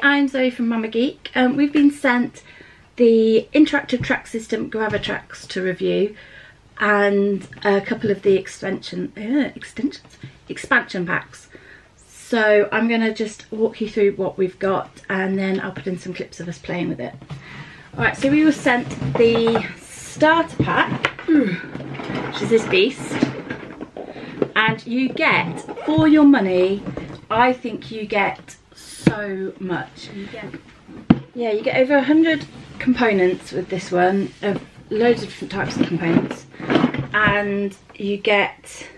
I'm Zoe from Mama Geek. Um, we've been sent the interactive track system Gravitrax to review and a couple of the extension uh, extensions expansion packs. So I'm going to just walk you through what we've got and then I'll put in some clips of us playing with it. Alright, so we were sent the starter pack, which is this beast, and you get, for your money, I think you get so much. Get, yeah, you get over 100 components with this one, of loads of different types of components, and you get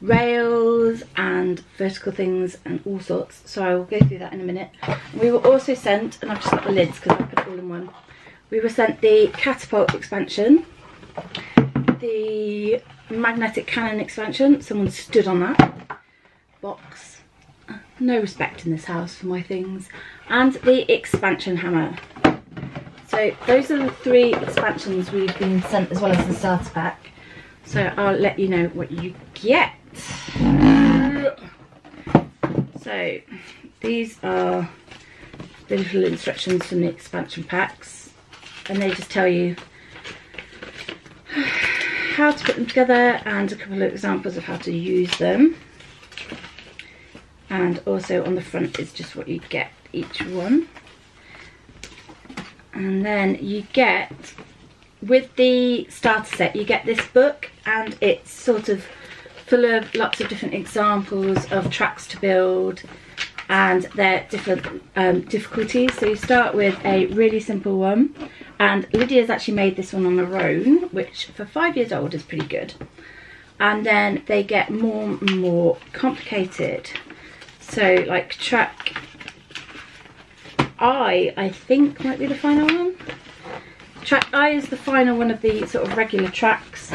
rails and vertical things and all sorts. So I will go through that in a minute. We were also sent and I've just got the lids because I put it all in one. We were sent the catapult expansion the magnetic cannon expansion. Someone stood on that box no respect in this house for my things. And the expansion hammer. So those are the three expansions we've been sent as well as the starter pack. So I'll let you know what you get. So these are the little instructions from the expansion packs. And they just tell you how to put them together and a couple of examples of how to use them and also on the front is just what you get each one and then you get with the starter set you get this book and it's sort of full of lots of different examples of tracks to build and their different um, difficulties. So you start with a really simple one and Lydia's actually made this one on her own which for five years old is pretty good. And then they get more and more complicated. So like track I, I think might be the final one. Track I is the final one of the sort of regular tracks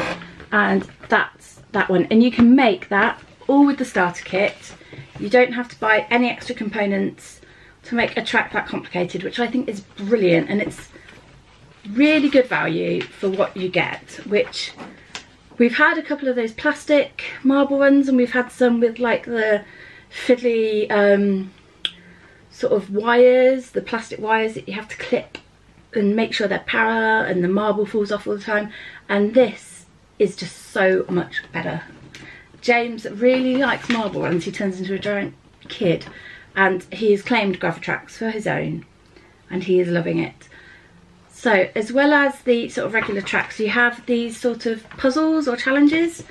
and that's that one and you can make that all with the starter kit you don't have to buy any extra components to make a track that complicated which I think is brilliant and it's really good value for what you get which we've had a couple of those plastic marble ones and we've had some with like the fiddly um, sort of wires the plastic wires that you have to clip and make sure they're parallel and the marble falls off all the time and this is just so much better. James really likes marble and he turns into a giant kid and he has claimed Gravitrax for his own and he is loving it. So as well as the sort of regular tracks you have these sort of puzzles or challenges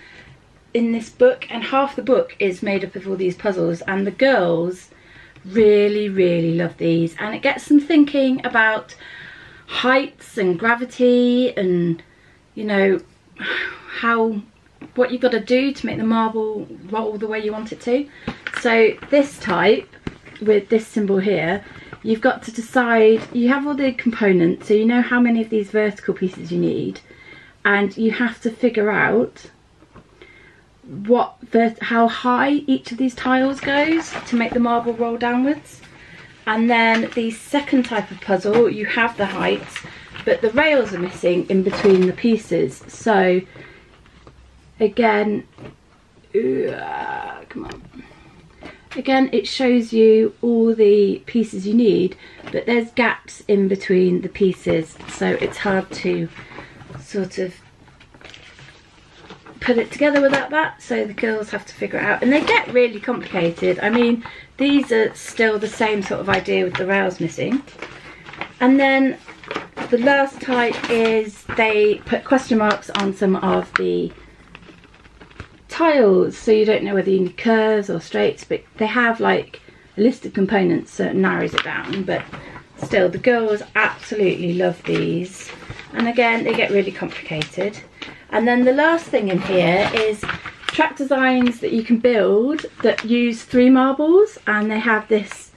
in this book and half the book is made up of all these puzzles and the girls really really love these and it gets them thinking about heights and gravity and you know how what you've got to do to make the marble roll the way you want it to. So this type with this symbol here, you've got to decide, you have all the components, so you know how many of these vertical pieces you need, and you have to figure out what how high each of these tiles goes to make the marble roll downwards. And then the second type of puzzle, you have the heights, but the rails are missing in between the pieces. So again come on again it shows you all the pieces you need but there's gaps in between the pieces so it's hard to sort of put it together without that so the girls have to figure it out. And they get really complicated. I mean these are still the same sort of idea with the rails missing. And then the last type is they put question marks on some of the tiles so you don't know whether you need curves or straights but they have like a list of components so it narrows it down. But still the girls absolutely love these. And again they get really complicated and then the last thing in here is track designs that you can build that use three marbles and they have this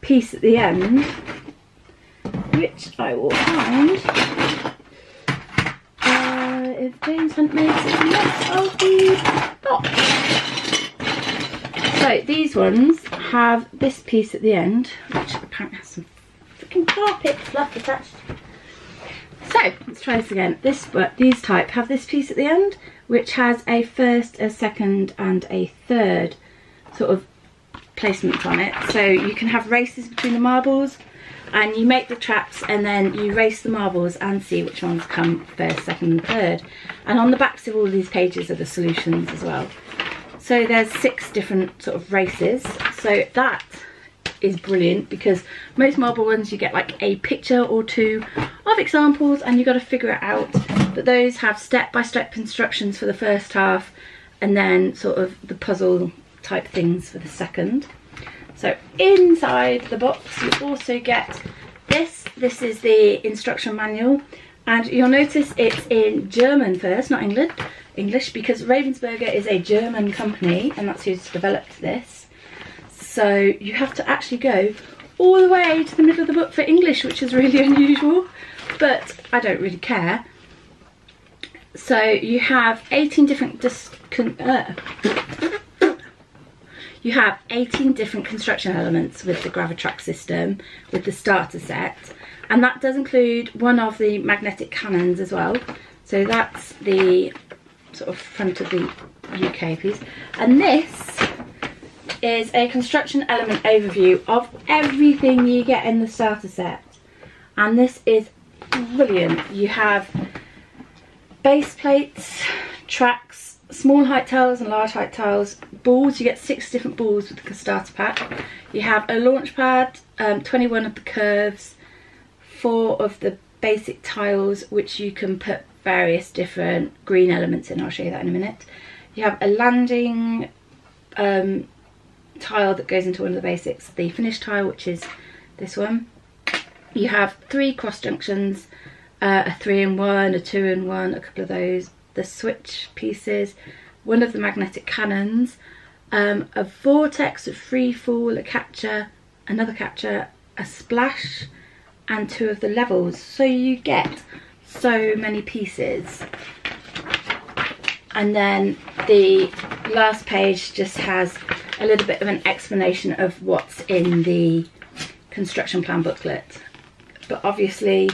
piece at the end which I will find uh, if James hadn't made mess of the. So these ones have this piece at the end, which apparently has some freaking carpet fluff attached. So let's try this again. This but these type have this piece at the end, which has a first, a second, and a third sort of placement on it. So you can have races between the marbles and you make the tracks and then you race the marbles and see which ones come first, second and third. And on the backs of all these pages are the solutions as well. So there's six different sort of races. So that is brilliant because most marble ones you get like a picture or two of examples and you've got to figure it out. But those have step-by-step -step instructions for the first half and then sort of the puzzle type things for the second. So inside the box you also get this. This is the instruction manual and you'll notice it's in German first, not England, English, because Ravensburger is a German company and that's who's developed this. So you have to actually go all the way to the middle of the book for English, which is really unusual, but I don't really care. So you have 18 different uh, you have 18 different construction elements with the Gravitrax system, with the starter set, and that does include one of the magnetic cannons as well. So that's the sort of front of the UK piece. And this is a construction element overview of everything you get in the starter set. And this is brilliant. You have base plates, tracks, small height tiles and large height tiles, balls, you get six different balls with the starter pack. You have a launch pad, um, 21 of the curves, four of the basic tiles which you can put various different green elements in. I'll show you that in a minute. You have a landing um, tile that goes into one of the basics, the finish tile, which is this one. You have three cross junctions, uh, a three in one, a two in one, a couple of those, the switch pieces, one of the magnetic cannons, um, a vortex, a free fall, a catcher, another catcher, a splash, and two of the levels. So you get so many pieces. And then the last page just has a little bit of an explanation of what's in the construction plan booklet. But obviously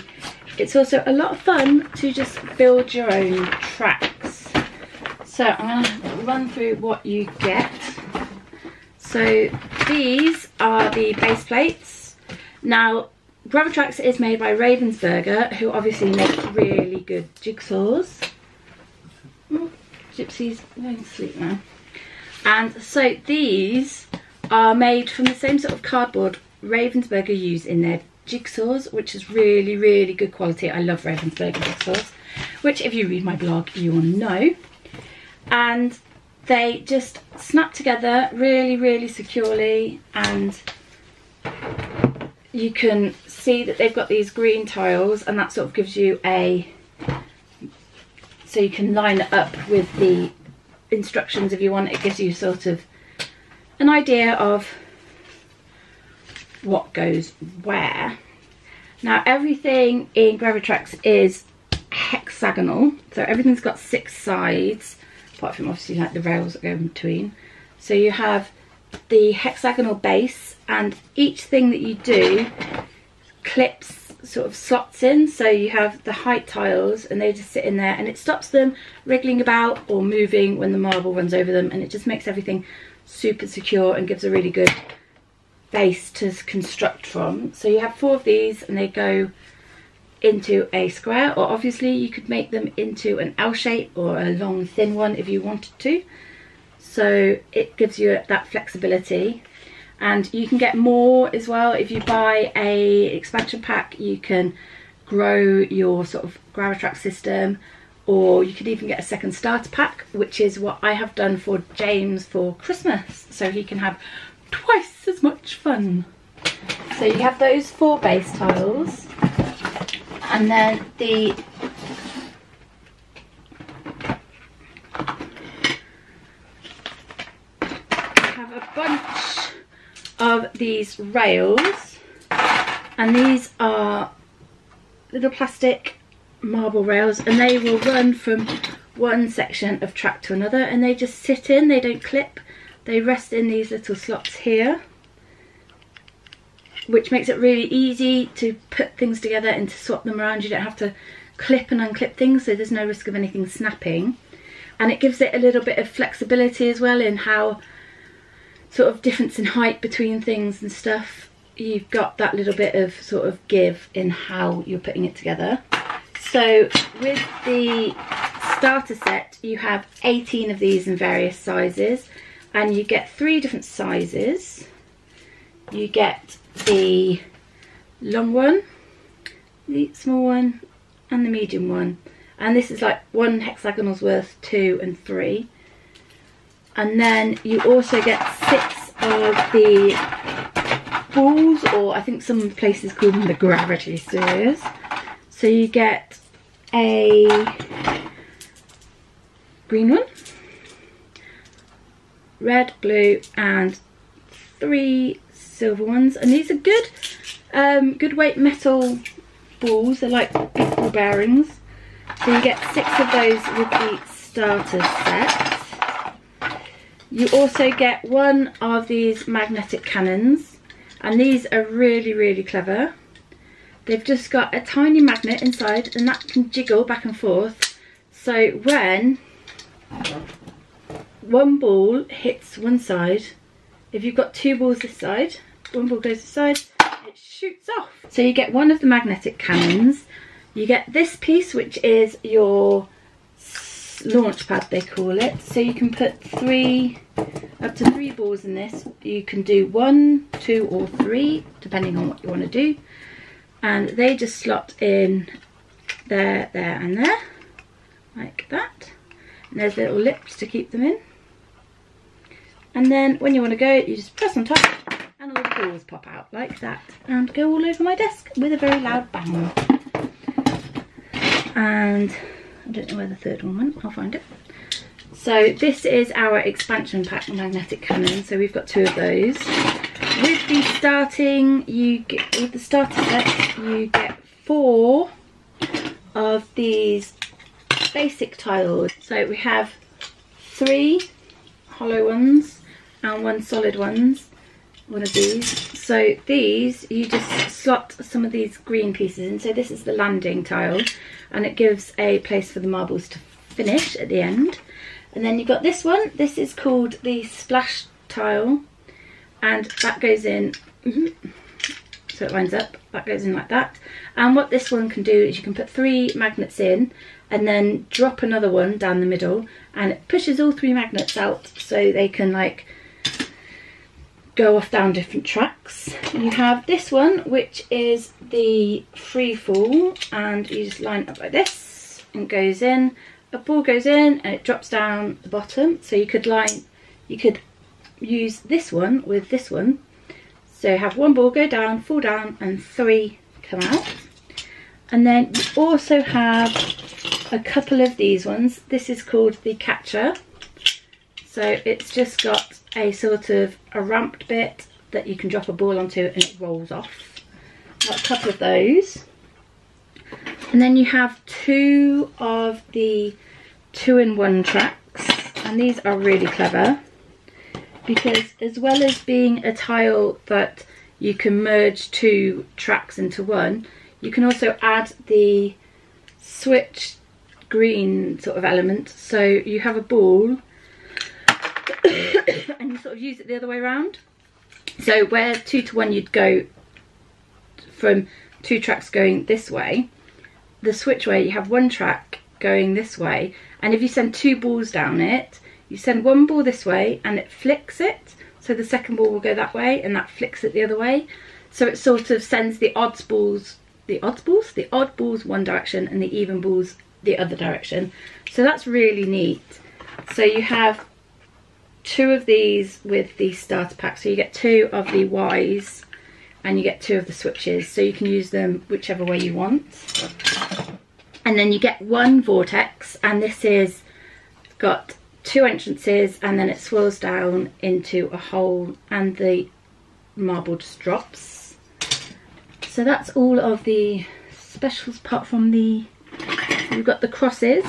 it's also a lot of fun to just build your own tracks. So I'm going to run through what you get. So these are the base plates. Now Gravitrax is made by Ravensburger, who obviously make really good jigsaws. Oh, Gypsy's going to sleep now. And so these are made from the same sort of cardboard Ravensburger use in their jigsaws, which is really, really good quality. I love Ravensburger jigsaws, which if you read my blog, you will know. And they just snap together really, really securely and you can see that they've got these green tiles and that sort of gives you a so you can line it up with the instructions if you want it gives you sort of an idea of what goes where. Now everything in Gravitrax is hexagonal so everything's got six sides apart from obviously like the rails that go in between. So you have the hexagonal base and each thing that you do clips sort of slots in. So you have the height tiles and they just sit in there and it stops them wriggling about or moving when the marble runs over them and it just makes everything super secure and gives a really good base to construct from. So you have four of these and they go into a square or obviously you could make them into an L shape or a long thin one if you wanted to. So it gives you that flexibility. And you can get more as well. If you buy a expansion pack you can grow your sort of Gravitrax system or you could even get a second starter pack which is what I have done for James for Christmas. So he can have twice as much fun. So you have those four base tiles and then the have a bunch of these rails and these are little plastic marble rails and they will run from one section of track to another and they just sit in, they don't clip, they rest in these little slots here which makes it really easy to put things together and to swap them around. You don't have to clip and unclip things so there's no risk of anything snapping and it gives it a little bit of flexibility as well in how sort of difference in height between things and stuff, you've got that little bit of sort of give in how you're putting it together. So with the starter set, you have 18 of these in various sizes and you get three different sizes. You get the long one, the small one and the medium one. And this is like one hexagonal's worth, two and three. And then you also get six of the balls, or I think some places call them the gravity spheres. So you get a green one, red, blue, and three silver ones. And these are good, um, good weight metal balls. They're like big ball bearings. So you get six of those with the starter set. You also get one of these magnetic cannons and these are really really clever. They've just got a tiny magnet inside and that can jiggle back and forth so when one ball hits one side, if you've got two balls this side, one ball goes this side, it shoots off. So you get one of the magnetic cannons, you get this piece which is your launch pad they call it. So you can put three up to three balls in this. You can do one two or three depending on what you want to do. And they just slot in there there and there like that. And there's little lips to keep them in and then when you want to go you just press on top and all the balls pop out like that and go all over my desk with a very loud bang and I don't know where the third one went, I'll find it. So this is our expansion pack magnetic cannon, so we've got two of those. With the starting, you get, with the starter set, you get four of these basic tiles. So we have three hollow ones and one solid ones, one of these. So these, you just slot some of these green pieces in. So this is the landing tile and it gives a place for the marbles to finish at the end. And then you've got this one. This is called the splash tile and that goes in, mm-hmm, so it lines up, that goes in like that. And what this one can do is you can put three magnets in and then drop another one down the middle and it pushes all three magnets out so they can like go off down different tracks. You have this one, which is the free fall, and you just line it up like this, and goes in. A ball goes in, and it drops down the bottom. So you could line, you could use this one with this one. So have one ball go down, fall down, and three come out. And then you also have a couple of these ones. This is called the catcher. So it's just got a sort of a ramped bit that you can drop a ball onto and it rolls off. Got a couple of those. And then you have two of the two-in-one tracks and these are really clever because as well as being a tile that you can merge two tracks into one, you can also add the switch green sort of element. So you have a ball and you sort of use it the other way around. So where two to one you'd go from two tracks going this way, the switch way you have one track going this way and if you send two balls down it, you send one ball this way and it flicks it so the second ball will go that way and that flicks it the other way. So it sort of sends the odds balls, the odds balls, the odd balls one direction and the even balls the other direction. So that's really neat. So you have two of these with the starter pack. So you get two of the Ys and you get two of the switches. So you can use them whichever way you want. And then you get one vortex and this is got two entrances and then it swirls down into a hole and the marble just drops. So that's all of the specials apart from the, we've got the crosses.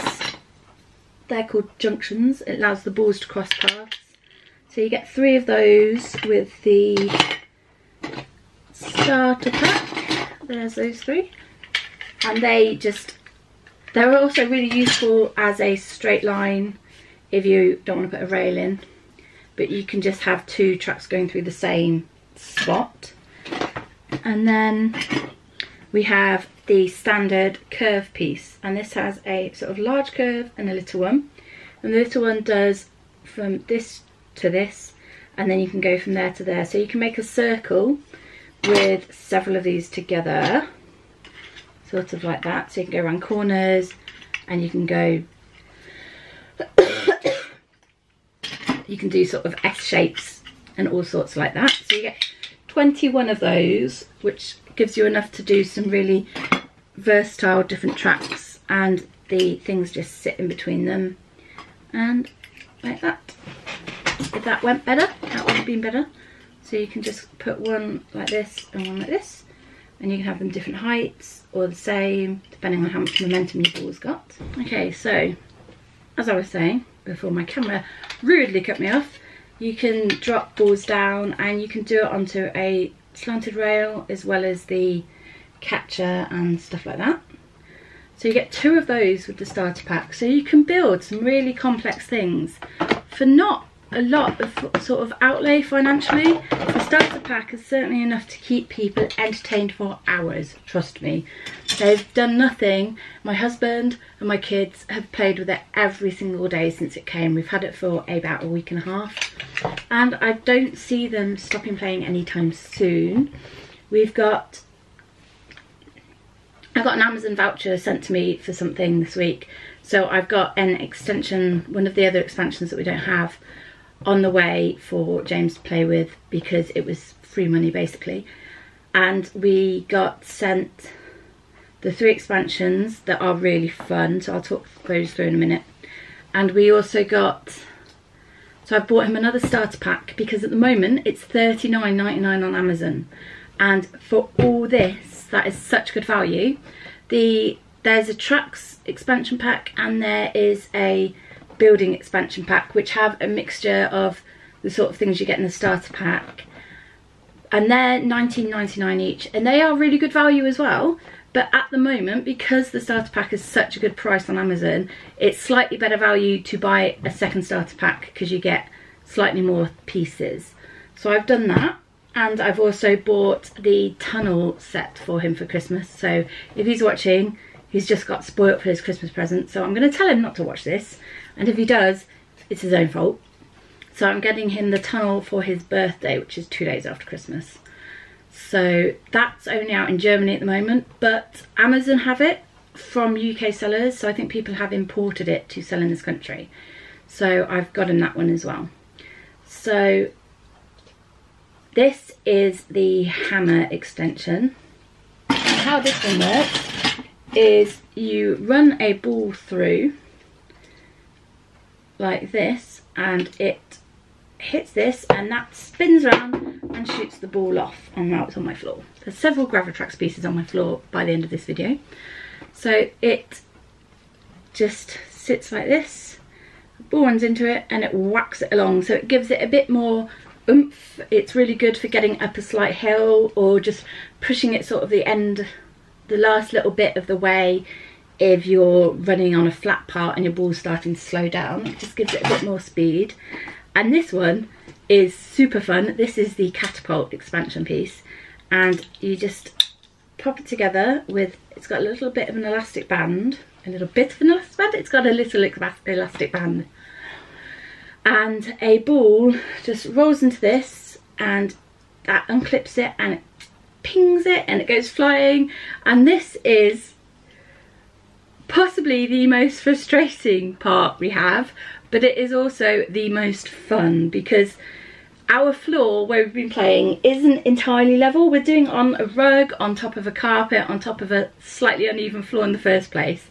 They're called junctions. It allows the balls to cross paths. So you get three of those with the starter pack. There's those three. And they just, they're also really useful as a straight line if you don't want to put a rail in. but you can just have two tracks going through the same spot. And then we have the standard curve piece and this has a sort of large curve and a little one. And the little one does from this to this and then you can go from there to there. So you can make a circle with several of these together sort of like that. So you can go around corners and you can go you can do sort of S shapes and all sorts like that. So you get 21 of those which gives you enough to do some really versatile different tracks and the things just sit in between them. And like that. If that went better that would have been better. So you can just put one like this and one like this and you can have them different heights or the same depending on how much momentum your ball's got. Okay so as I was saying before my camera rudely cut me off you can drop balls down and you can do it onto a slanted rail as well as the catcher and stuff like that. So you get two of those with the starter pack. So you can build some really complex things for not a lot of sort of outlay financially. The starter pack is certainly enough to keep people entertained for hours, trust me. They've done nothing. My husband and my kids have played with it every single day since it came. We've had it for about a week and a half. And I don't see them stopping playing anytime soon. We've got I got an Amazon voucher sent to me for something this week. So I've got an extension, one of the other expansions that we don't have on the way for James to play with because it was free money basically. And we got sent the three expansions that are really fun. So I'll talk those through in a minute. And we also got, so I've bought him another starter pack because at the moment it's $39.99 on Amazon. And for all this, that is such good value. The There's a tracks expansion pack and there is a building expansion pack which have a mixture of the sort of things you get in the starter pack. And they're 19.99 each and they are really good value as well. But at the moment because the starter pack is such a good price on Amazon it's slightly better value to buy a second starter pack because you get slightly more pieces. So I've done that and I've also bought the tunnel set for him for Christmas so if he's watching he's just got spoilt for his Christmas present so I'm going to tell him not to watch this and if he does, it's his own fault. So I'm getting him the tunnel for his birthday, which is two days after Christmas. So that's only out in Germany at the moment, but Amazon have it from UK sellers. So I think people have imported it to sell in this country. So I've got him that one as well. So this is the hammer extension. How this one works is you run a ball through like this and it hits this and that spins around and shoots the ball off and now it's on my floor. There's several Gravitrax pieces on my floor by the end of this video. So it just sits like this, ball runs into it and it whacks it along so it gives it a bit more oomph. It's really good for getting up a slight hill or just pushing it sort of the end, the last little bit of the way if you're running on a flat part and your ball's starting to slow down. It just gives it a bit more speed. And this one is super fun. This is the catapult expansion piece. And you just pop it together with, it's got a little bit of an elastic band. A little bit of an elastic band? It's got a little elastic band. And a ball just rolls into this and that unclips it and it pings it and it goes flying. And this is possibly the most frustrating part we have, but it is also the most fun because our floor where we've been playing isn't entirely level. We're doing on a rug, on top of a carpet, on top of a slightly uneven floor in the first place.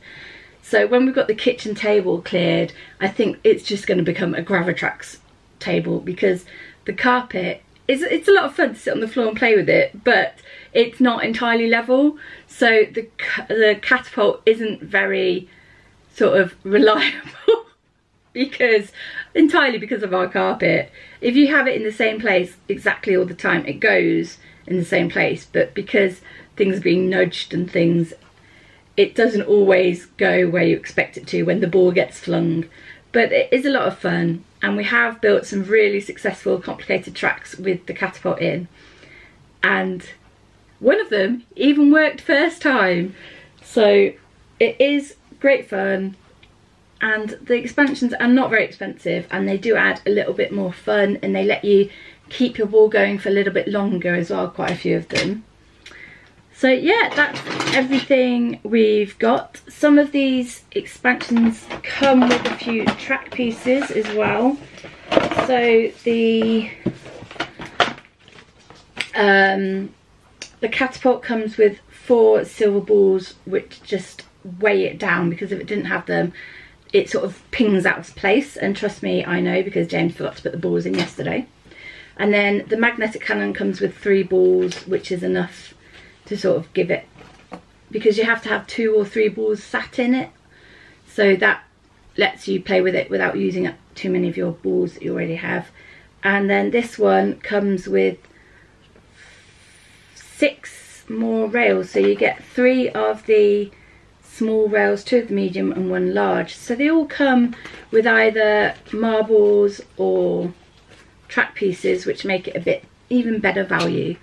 So when we've got the kitchen table cleared, I think it's just going to become a Gravitrax table because the carpet is it's a lot of fun to sit on the floor and play with it, but it's not entirely level. So the the catapult isn't very sort of reliable because entirely because of our carpet. If you have it in the same place exactly all the time it goes in the same place but because things are being nudged and things it doesn't always go where you expect it to when the ball gets flung. But it is a lot of fun and we have built some really successful complicated tracks with the catapult in. And one of them even worked first time. So it is great fun and the expansions are not very expensive and they do add a little bit more fun and they let you keep your ball going for a little bit longer as well quite a few of them so yeah that's everything we've got. Some of these expansions come with a few track pieces as well. So the um the catapult comes with four silver balls which just weigh it down because if it didn't have them it sort of pings out of place. And trust me I know because James forgot to put the balls in yesterday. And then the magnetic cannon comes with three balls which is enough to sort of give it because you have to have two or three balls sat in it so that lets you play with it without using up too many of your balls that you already have and then this one comes with six more rails so you get three of the small rails, two of the medium and one large. So they all come with either marbles or track pieces which make it a bit even better value.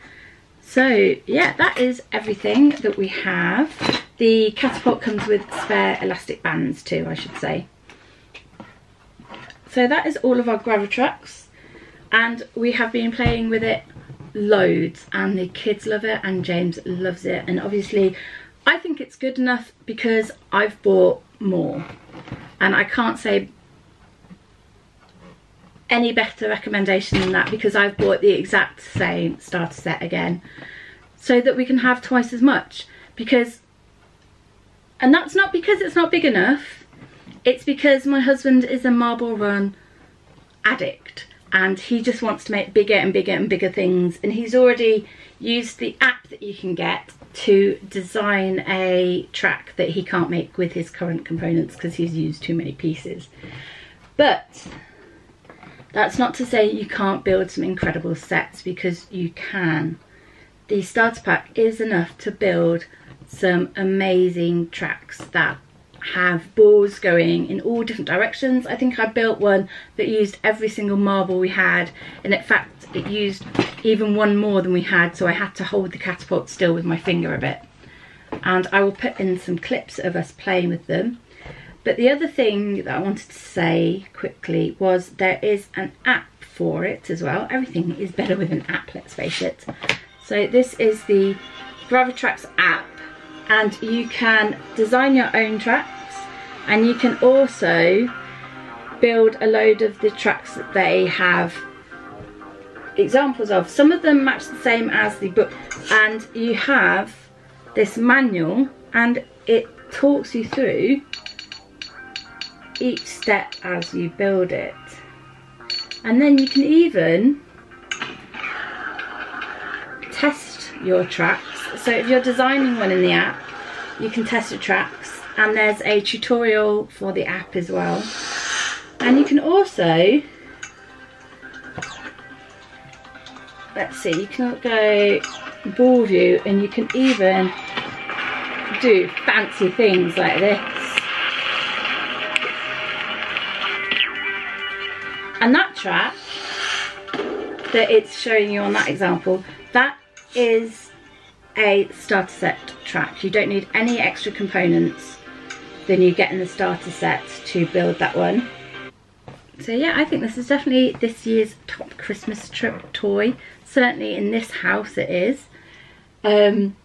So yeah, that is everything that we have. The catapult comes with spare elastic bands too, I should say. So that is all of our Gravitrax and we have been playing with it loads and the kids love it and James loves it and obviously I think it's good enough because I've bought more and I can't say any better recommendation than that because I've bought the exact same starter set again so that we can have twice as much because and that's not because it's not big enough it's because my husband is a marble run addict and he just wants to make bigger and bigger and bigger things and he's already used the app that you can get to design a track that he can't make with his current components because he's used too many pieces. But that's not to say you can't build some incredible sets because you can. The starter pack is enough to build some amazing tracks that have balls going in all different directions. I think I built one that used every single marble we had and in fact it used even one more than we had so I had to hold the catapult still with my finger a bit. And I will put in some clips of us playing with them. But the other thing that I wanted to say quickly was there is an app for it as well. Everything is better with an app, let's face it. So this is the Gravitrax app and you can design your own tracks and you can also build a load of the tracks that they have examples of. Some of them match the same as the book and you have this manual and it talks you through each step as you build it. And then you can even test your tracks so if you're designing one in the app, you can test your tracks and there's a tutorial for the app as well. And you can also, let's see, you can go ball view and you can even do fancy things like this. And that track that it's showing you on that example, that is a starter set track. You don't need any extra components than you get in the starter set to build that one. So yeah, I think this is definitely this year's top Christmas trip toy. Certainly in this house it is. Um,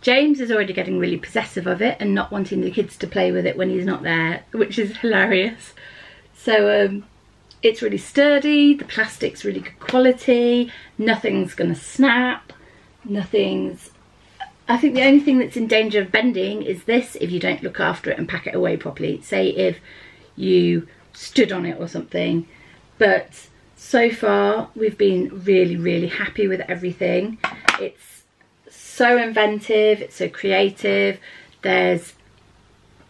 James is already getting really possessive of it and not wanting the kids to play with it when he's not there, which is hilarious. So um, it's really sturdy, the plastic's really good quality, nothing's gonna snap, nothing's I think the only thing that's in danger of bending is this if you don't look after it and pack it away properly. Say if you stood on it or something. But so far we've been really, really happy with everything. It's so inventive, it's so creative. There's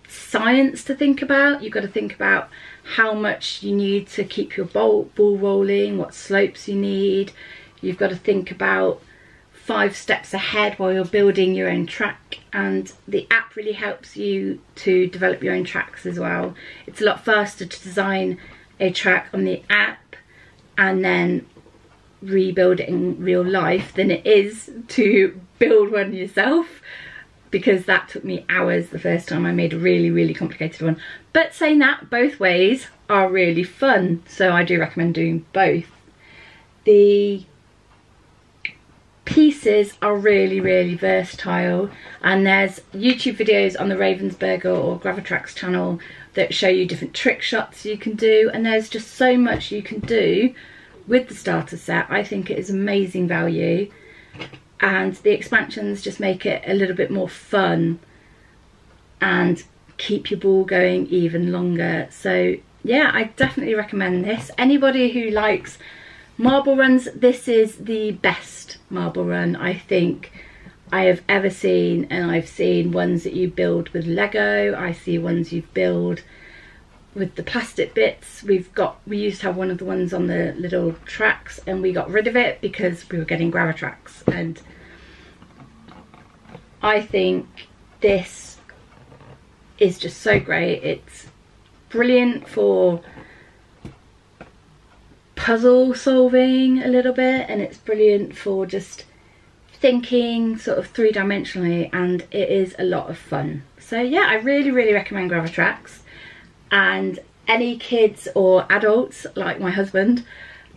science to think about. You've got to think about how much you need to keep your ball, ball rolling, what slopes you need. You've got to think about five steps ahead while you're building your own track and the app really helps you to develop your own tracks as well. It's a lot faster to design a track on the app and then rebuild it in real life than it is to build one yourself because that took me hours the first time. I made a really really complicated one. But saying that both ways are really fun. So I do recommend doing both. The pieces are really really versatile. And there's YouTube videos on the Ravensburger or Gravitrax channel that show you different trick shots you can do. And there's just so much you can do with the starter set. I think it is amazing value and the expansions just make it a little bit more fun and keep your ball going even longer. So yeah, I definitely recommend this. Anybody who likes marble runs, this is the best marble run I think I have ever seen and I've seen ones that you build with Lego, I see ones you build with the plastic bits we've got we used to have one of the ones on the little tracks and we got rid of it because we were getting Gravitrax and I think this is just so great. It's brilliant for puzzle solving a little bit and it's brilliant for just thinking sort of three-dimensionally and it is a lot of fun. So yeah I really really recommend Gravitrax and any kids or adults like my husband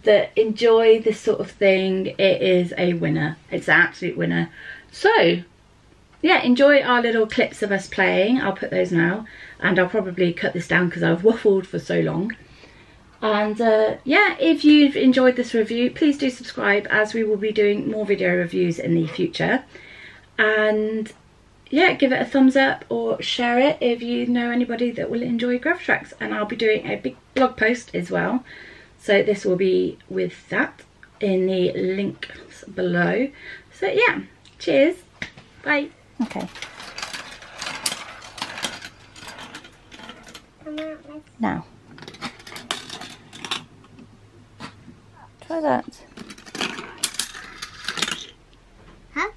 that enjoy this sort of thing it is a winner. It's an absolute winner. So yeah enjoy our little clips of us playing. I'll put those now and i'll probably cut this down because i've waffled for so long. And uh, yeah if you've enjoyed this review please do subscribe as we will be doing more video reviews in the future. And yeah, give it a thumbs up or share it if you know anybody that will enjoy Gravitrax. And I'll be doing a big blog post as well. So this will be with that in the links below. So yeah, cheers. Bye. Okay. Now. Try that. How